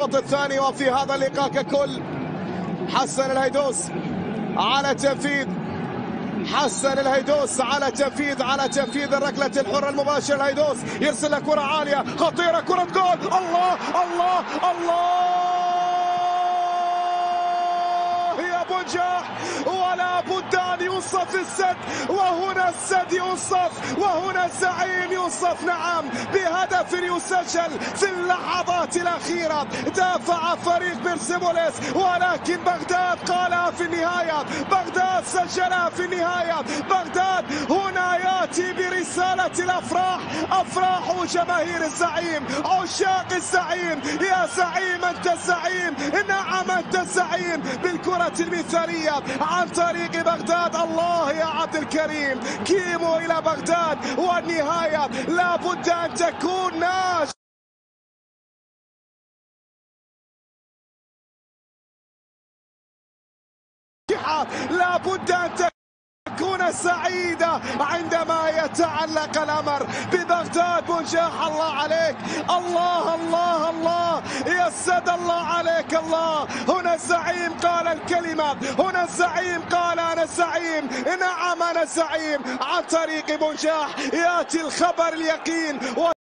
الشوط الثاني وفي هذا اللقاء ككل حسن الهيدوس على تنفيذ حسن الهيدوس على تنفيذ على تنفيذ الركلة الحرة المباشرة الهيدوس يرسل كرة عالية خطيرة كرة جول الله الله الله! يا بنجاح ولا بد أن يوصف السد وهنا السد يوصف وهنا الزعيم يوصف. نعم بهدف يسجل في اللحظات الأخيرة. دافع فريق بيرسيبوليس ولكن بغداد قالها في النهاية بغداد سجلها في النهاية. بغداد هنا برساله الافراح أفراح جماهير الزعيم. عشاق الزعيم. يا زعيم أنت الزعيم نعم أنت الزعيم بالكرة المثالية عن طريق بغداد. الله يا عبد الكريم. كيمو إلى بغداد. والنهاية لابد أن تكون ناجح لابد أن تكون سعيدة عندما يتعلق الأمر ببغداد بنجاح الله عليك. الله الله الله. يسد الله عليك الله. هنا الزعيم قال الكلمة. هنا الزعيم قال أنا الزعيم. نعم أنا الزعيم. عن طريق بنجاح يأتي الخبر اليقين.